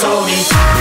told me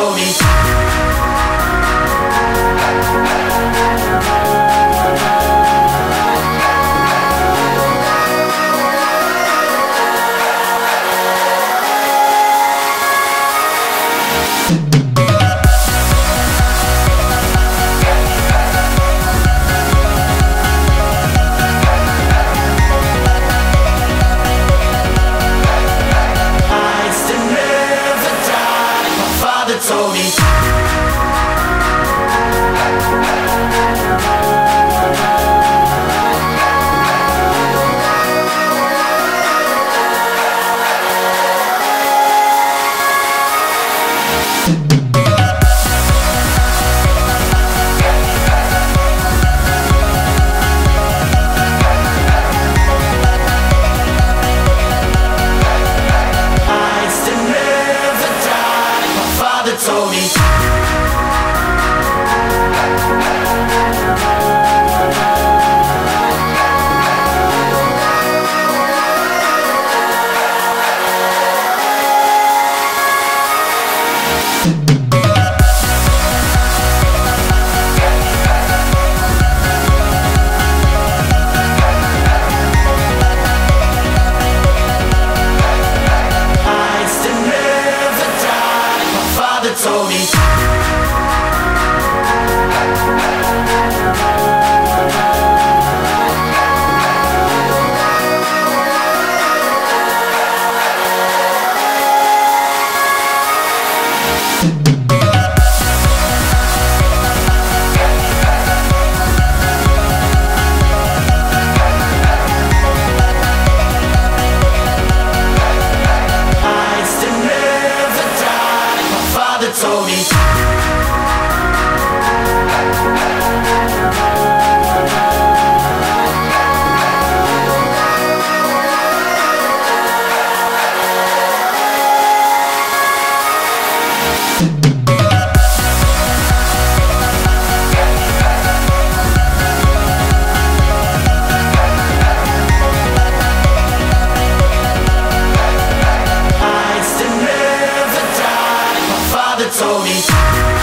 show me. father told me. that told me.